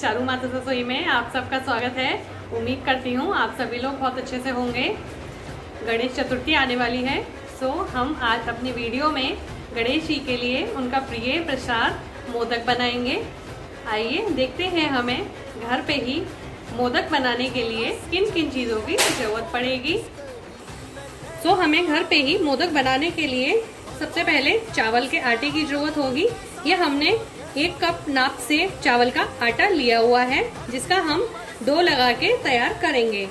चारू माता रसोई में आप सबका स्वागत है। उम्मीद करती हूँ आप सभी लोग बहुत अच्छे से होंगे। गणेश चतुर्थी आने वाली है। सो हम आज अपनी वीडियो में गणेश जी के लिए उनका प्रिय प्रसाद मोदक बनाएँगे। आइए देखते हैं हमें घर पे ही मोदक बनाने के लिए किन किन चीज़ों की ज़रूरत पड़ेगी। सो हमें घर पे ही मोदक बनाने के लिए सबसे पहले चावल के आटे की ज़रूरत होगी। यह हमने एक कप नाप से चावल का आटा लिया हुआ है, जिसका हम दो लगा के तैयार करेंगे।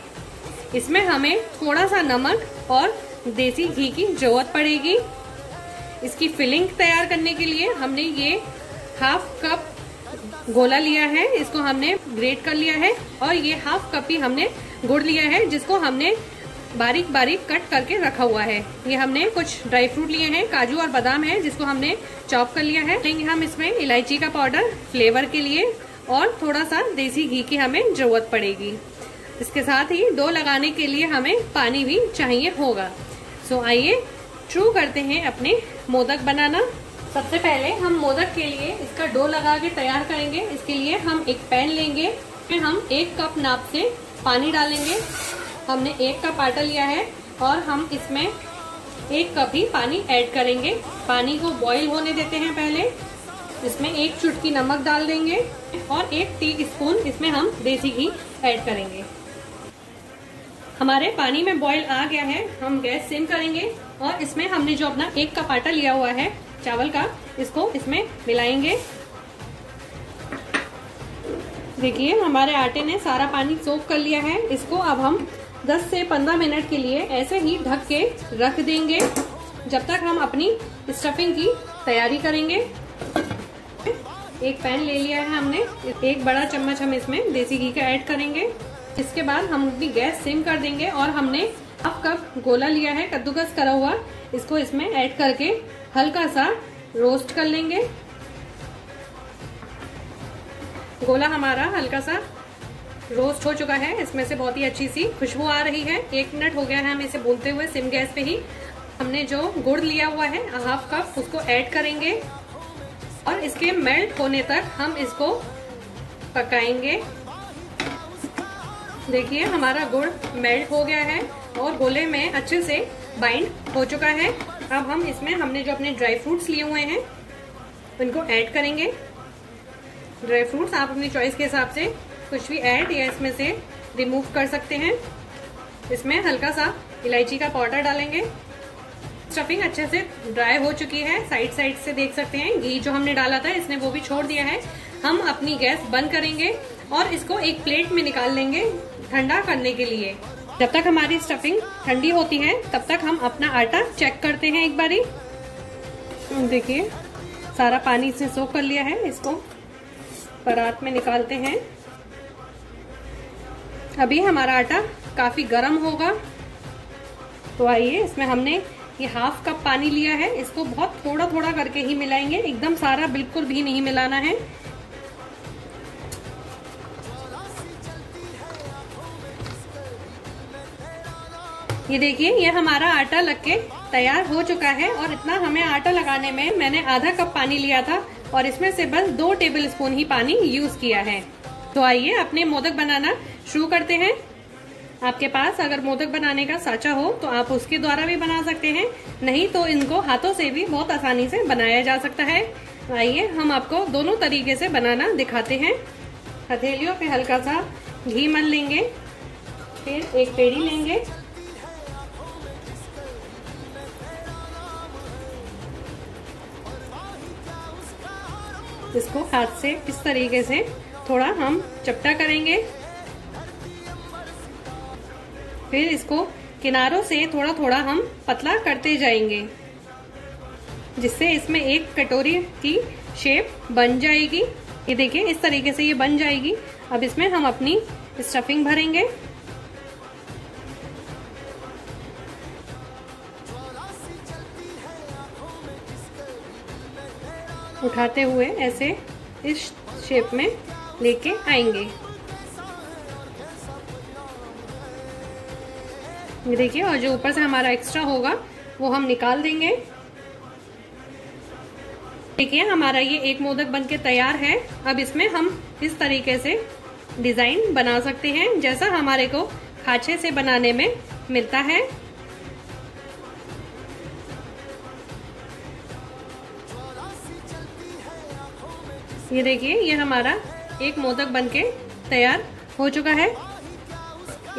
इसमें हमें थोड़ा सा नमक और देसी घी की ज़रूरत पड़ेगी। इसकी फिलिंग तैयार करने के लिए हमने ये हाफ़ कप गोला लिया है, इसको हमने ग्रेट कर लिया है, और ये हाफ़ कप ही हमने गुड़ लिया है, जिसको हमने बारीक बारीक कट करके रखा हुआ है। ये हमने कुछ ड्राई फ्रूट लिए हैं, काजू और बादाम है, जिसको हमने चॉप कर लिया है। लेंगे हम इसमें इलायची का पाउडर, फ्लेवर के लिए और थोड़ा सा देसी घी की हमें ज़रूरत पड़ेगी। इसके साथ ही डो लगाने के लिए हमें पानी भी चाहिए होगा। सो आइए, शुरू करते हैं अपने मोदक बनाना। सबसे पहले हम मोदक के लिए इसका डो लगा के तैयार करेंगे। इसके लिए हम एक पैन लेंगे। फिर हम एक कप नाप से पानी डालेंगे। हमने एक कप आटा लिया है और हम इसमें एक कप ही पानी ऐड करेंगे। पानी को बॉईल होने देते हैं पहले। इसमें एक चुटकी नमक डाल देंगे और एक टी स्पून इसमें हम देसी घी ऐड करेंगे। हमारे पानी में बॉईल आ गया है। हम गैस सिम करेंगे और इसमें हमने जो अपना एक कप आटा लिया हुआ है, चावल का, इसको इसमें मिलाएँगे। देखिए, हमारे आटे ने सारा पानी सोख कर लिया है। इसको अब हम 10 से 15 मिनट के लिए ऐसे ही ढक के रख देंगे। जब तक हम अपनी स्टफिंग की तैयारी करेंगे। एक पैन ले लिया है हमने। एक बड़ा चम्मच हम इसमें देसी घी का ऐड करेंगे। इसके बाद हम अपनी गैस सिम कर देंगे और हमने हाफ़ कप गोला लिया है, कद्दूकस करा हुआ। इसको इसमें ऐड करके हल्का सा रोस्ट कर लेंगे। गोला हमारा हल्का सा रोस्ट हो चुका है। इसमें से बहुत ही अच्छी सी खुशबू आ रही है। एक मिनट हो गया है हम इसे भूनते हुए सिम गैस पे ही। हमने जो गुड़ लिया हुआ है हाफ़ कप उसको ऐड करेंगे और इसके मेल्ट होने तक हम इसको पकाएँगे। देखिए, हमारा गुड़ मेल्ट हो गया है और गोले में अच्छे से बाइंड हो चुका है। अब हम इसमें हमने जो अपने ड्राई फ्रूट्स लिए हुए हैं, उनको ऐड करेंगे। ड्राई फ्रूट्स आप अपनी चॉइस के हिसाब से कुछ भी ऐड या इसमें से रिमूव कर सकते हैं। इसमें हल्का सा इलायची का पाउडर डालेंगे। स्टफिंग अच्छे से ड्राई हो चुकी है। साइड साइड से देख सकते हैं। घी जो हमने डाला था, इसने वो भी छोड़ दिया है। हम अपनी गैस बंद करेंगे और इसको एक प्लेट में निकाल लेंगे ठंडा करने के लिए। जब तक हमारी स्टफिंग ठंडी होती है, तब तक हम अपना आटा चेक करते हैं एक बारी। देखिए, सारा पानी से सोख कर लिया है। इसको परात में निकालते हैं। अभी हमारा आटा काफ़ी गर्म होगा। तो आइए, इसमें हमने ये हाफ़ कप पानी लिया है। इसको बहुत थोड़ा थोड़ा करके ही मिलाएँगे। एकदम सारा बिल्कुल भी नहीं मिलाना है। ये देखिए, ये हमारा आटा लग के तैयार हो चुका है और इतना हमें आटा लगाने में मैंने आधा कप पानी लिया था और इसमें से बस दो टेबल स्पून ही पानी यूज़ किया है। तो आइए, अपने मोदक बनाना शुरू करते हैं। आपके पास अगर मोदक बनाने का साचा हो तो आप उसके द्वारा भी बना सकते हैं। नहीं तो इनको हाथों से भी बहुत आसानी से बनाया जा सकता है। आइए, हम आपको दोनों तरीके से बनाना दिखाते हैं। हथेलियों पे हल्का सा घी मल लेंगे। फिर एक पेड़ी लेंगे। इसको हाथ से इस तरीके से थोड़ा हम चपटा करेंगे। फिर इसको किनारों से थोड़ा थोड़ा हम पतला करते जाएँगे, जिससे इसमें एक कटोरी की शेप बन जाएगी। ये देखिए, इस तरीके से ये बन जाएगी। अब इसमें हम अपनी स्टफिंग भरेंगे। उठाते हुए ऐसे इस शेप में लेके आएँगे। देखिए, और जो ऊपर से हमारा एक्स्ट्रा होगा, वो हम निकाल देंगे। देखिए, हमारा ये एक मोदक बनके तैयार है। अब इसमें हम इस तरीके से डिज़ाइन बना सकते हैं, जैसा हमारे को खाचे से बनाने में मिलता है। ये देखिए, ये हमारा एक मोदक बनके तैयार हो चुका है।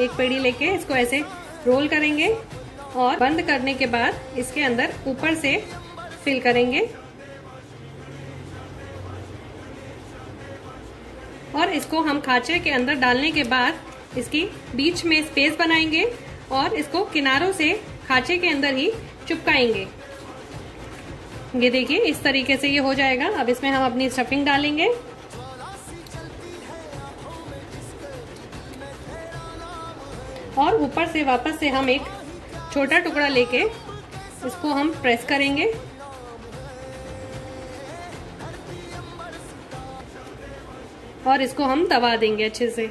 एक पेड़ी लेके इसको ऐसे रोल करेंगे और बंद करने के बाद इसके अंदर ऊपर से फिल करेंगे। और इसको हम खाचे के अंदर डालने के बाद इसकी बीच में स्पेस बनाएँगे और इसको किनारों से खाचे के अंदर ही चुपकाएँगे। ये देखिए, इस तरीके से ये हो जाएगा। अब इसमें हम अपनी स्टफिंग डालेंगे। और ऊपर से वापस से हम एक छोटा टुकड़ा लेके इसको हम प्रेस करेंगे। और इसको हम दबा देंगे अच्छे से।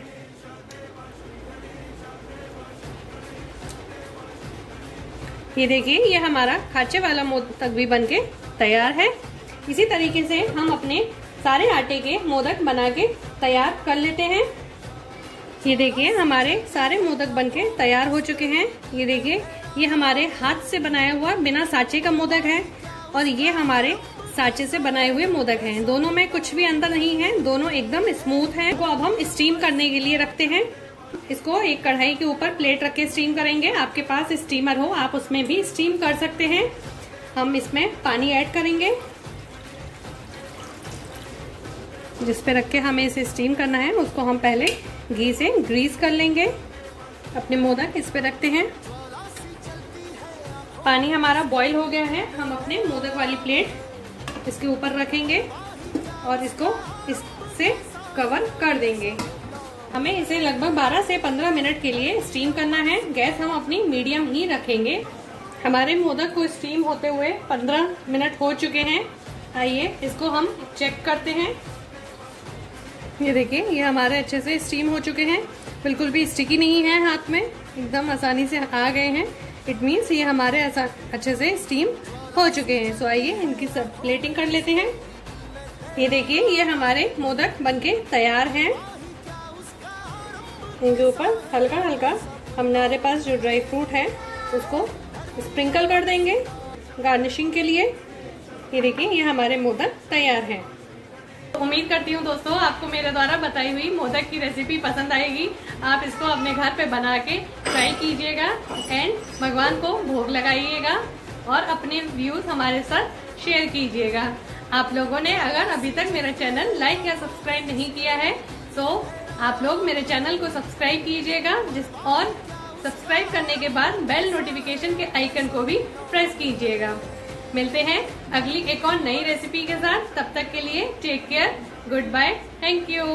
ये देखिए, ये हमारा खाचे वाला मोदक भी बनके तैयार है। इसी तरीके से हम अपने सारे आटे के मोदक बना के तैयार कर लेते हैं। ये देखिए, हमारे सारे मोदक बनके तैयार हो चुके हैं। ये देखिए, ये हमारे हाथ से बनाया हुआ बिना साचे का मोदक है और ये हमारे साचे से बनाए हुए मोदक हैं। दोनों में कुछ भी अंतर नहीं है, दोनों एकदम स्मूथ हैं। को अब हम स्टीम करने के लिए रखते हैं। इसको एक कढ़ाई के ऊपर प्लेट रख के स्टीम करेंगे। आपके पास स्टीमर हो, आप उसमें भी स्टीम कर सकते हैं। हम इसमें पानी ऐड करेंगे। जिस पे रख के हमें इसे स्टीम करना है, उसको हम पहले घी से ग्रीस कर लेंगे। अपने मोदक इस पे रखते हैं। पानी हमारा बॉईल हो गया है। हम अपने मोदक वाली प्लेट इसके ऊपर रखेंगे और इसको इससे कवर कर देंगे। हमें इसे लगभग 12 से 15 मिनट के लिए स्टीम करना है। गैस हम अपनी मीडियम ही रखेंगे। हमारे मोदक को स्टीम होते हुए 15 मिनट हो चुके हैं। आइए इसको हम चेक करते हैं। ये देखिए, ये हमारे अच्छे से स्टीम हो चुके हैं। बिल्कुल भी स्टिकी नहीं है हाथ में। एकदम आसानी से आ गए हैं। इट मीन्स ये हमारे अच्छे से स्टीम हो चुके हैं। सो आइए इनकी सब प्लेटिंग कर लेते हैं। ये देखिए, ये हमारे मोदक बनके तैयार हैं। इनके ऊपर हल्का हल्का हमारे पास जो ड्राई फ्रूट है, उसको स्प्रिंकल कर देंगे। गार्निशिंग के लिए। ये देखिए, ये हमारे मोदक तैयार हैं। उम्मीद करती हूँ दोस्तों, आपको मेरे द्वारा बताई हुई मोदक की रेसिपी पसंद आएगी। आप इसको अपने घर पे बना के ट्राई कीजिएगा एंड भगवान को भोग लगाइएगा और अपने व्यूज़ हमारे साथ शेयर कीजिएगा। आप लोगों ने अगर अभी तक मेरा चैनल लाइक या सब्सक्राइब नहीं किया है तो आप लोग मेरे चैनल को सब्सक्राइब कीजिएगा, जिस और सब्सक्राइब करने के बाद बेल नोटिफिकेशन के आइकन को भी प्रेस कीजिएगा। मिलते हैं अगली एक और नई रेसिपी के साथ। तब तक के लिए take care good bye thank you